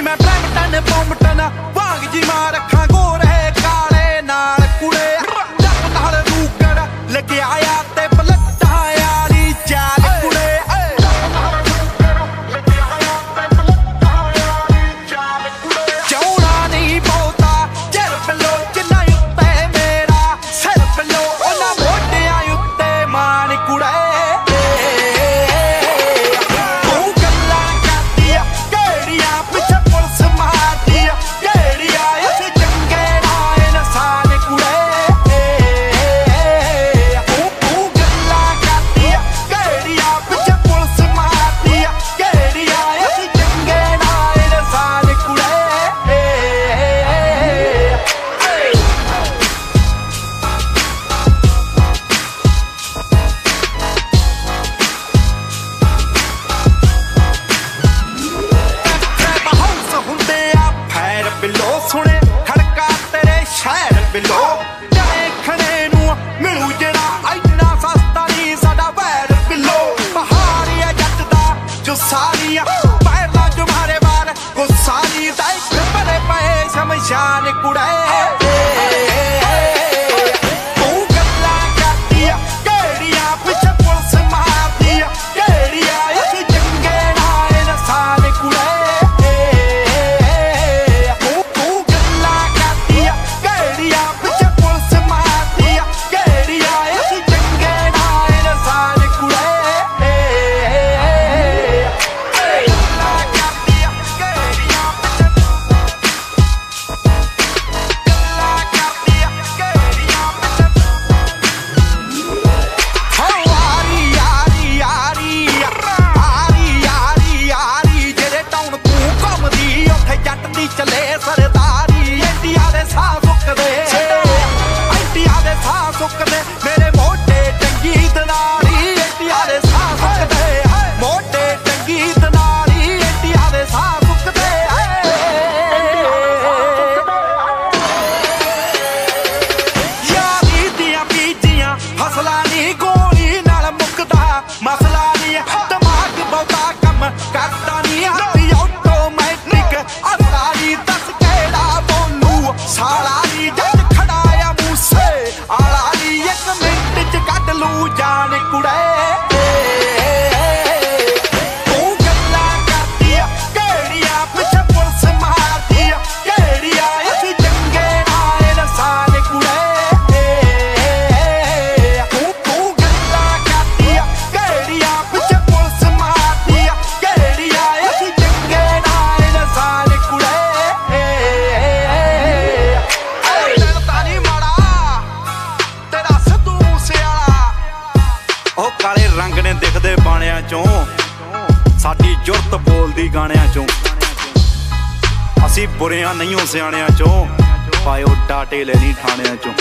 ਮੈਂ ਬਲੈਂਟਨ ਪੌਂਟਨਾ ਗਲੀਆਂ ਪੈਰ ਲਾ ਜੁਮਾਰੇ ਵਾਰ ਗੁੱਸਾ ਨਹੀਂ ਤਾਈ ਪਰੇ ਪਏ ਸਮਝਾਨ ਕੁੜੇ so. ਗਾਣਿਆਂ ਚੋਂ। ਸਾਡੀ ਜੁਰਤ ਬੋਲਦੀ ਗਾਣਿਆਂ ਚੋਂ। ਅਸੀਂ ਬੁਰਿਆਂ ਨਹੀਂ ਸਿਆਣਿਆਂ ਚੋਂ। ਪਾਇਓ ਡਾਟੇ ਲੈਣੀ ਥਾਣਿਆਂ ਚੋਂ।